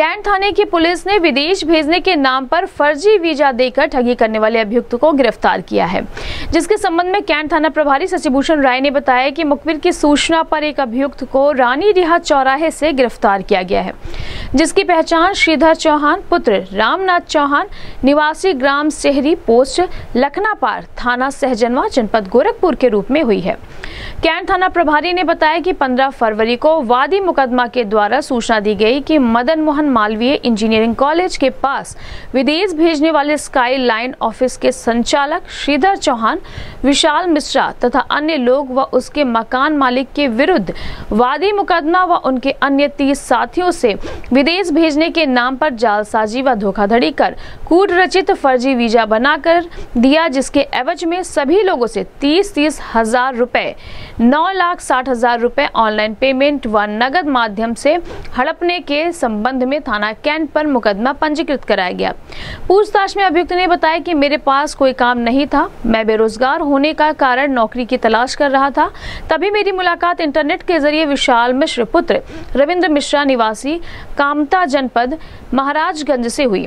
Cantt थाने की police ने विदेश भेजने के नाम पर फर्जी वीज़ा देकर ठगी करने वाले अभियुक्त को गिरफ़्तार किया है। जिसके संबंध में कैंट थाना प्रभारी शशिभूषण राय ने बताया कि मुखबिर की सूचना पर एक अभियुक्त को रानी रिहा चौराहे से गिरफ़्तार किया गया है। जिसकी पहचान श्रीधर चौहान, पुत्र रामनाथ चौहान, निवासी ग्राम सेहरी पोस्ट, लखनापार थाना सहजनवा, जनपद गोरखपुर के रूप में हुई है। कैंट थाना प्रभारी ने बताया कि 15 फरवरी को वादी मुकदमा के द्वारा सूचना दी गई कि मदन मोहन मालवीय इंजीनियरिंग कॉलेज के पास विदेश भेजने वाले स्काई लाइन ऑफ़िस के संचालक श्रीधर चौहान, विशाल मिश्रा तथा अन्य लोग व उसके मकान मालिक के विरुद्ध वादी मुकदमा व उनके अन्य तीस साथियों से विदेश भेजने के नाम पर जालसाजी व धोखाधड़ी कर कूट रचित फर्जी वीज़ा बनाकर दिया, जिसके एवज में सभी लोगों से तीस तीस हज़ार रुपए नौ लाख साठ हज़ार रुपए ऑनलाइन पेमेंट व नगद माध्यम से हड़पने के संबंध में थाना कैंट पर मुकदमा पंजीकृत कराया गया। पूछताछ में अभियुक्त ने बताया कि मेरे पास कोई काम नहीं था। मैं बेरोजगार होने का कारण नौकरी की तलाश कर रहा था। तभी मेरी मुलाकात इंटरनेट के ज़रिए विशाल मिश्र पुत्र रविंद्र मिश्रा निवासी कामता जनपद महाराजगंज से हुई।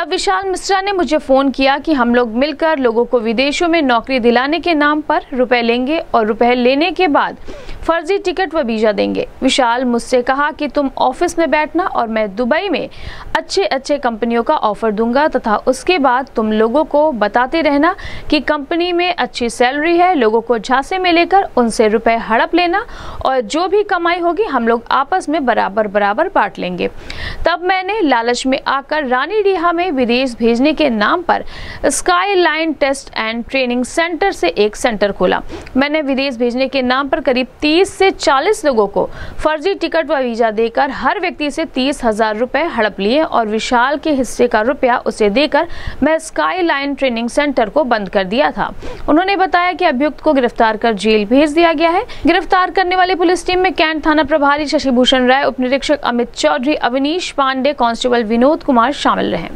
तब विशाल मिश्रा ने मुझे फ़ोन किया कि हम लोग मिलकर लोगों को विदेशों में नौकरी दिलाने के नाम पर रुपए लेंगे और रुपए लेने के बाद फर्जी टिकट व वीज़ा देंगे। विशाल मुझसे कहा कि तुम ऑफ़िस में बैठना और मैं दुबई में अच्छे अच्छे कंपनियों का ऑफ़र दूँगा तथा उसके बाद तुम लोगों को बताते रहना कि कंपनी में अच्छी सैलरी है, लोगों को झांसे में लेकर उनसे रुपए हड़प लेना और जो भी कमाई होगी हम लोग आपस में बराबर बराबर बांट लेंगे। तब मैंने लालच में आकर रानी डीहा में विदेश भेजने के नाम पर skyline test and training centre से एक सेंटर खोला। मैंने विदेश भेजने के नाम पर करीब 30 से 40 लोगों को फर्जी टिकट व वीज़ा देकर हर व्यक्ति से तीस हज़ार रुपए हड़प लिए और विशाल के हिस्से का रुपया उसे देकर मैं स्काई लाइन ट्रेनिंग सेंटर को बंद कर दिया था उन्होंने बताया कि अभियुक्त को गिरफ़्तार कर जेल भेज दिया गया है गिरफ़्तार करने वाली पुलिस टीम में कैंट थाना प्रभारी शशिभूषण राय उप निरीक्षक अमित चौधरी, अवनीश पांडे, कांस्टेबल विनोद कुमार शामिल रहे.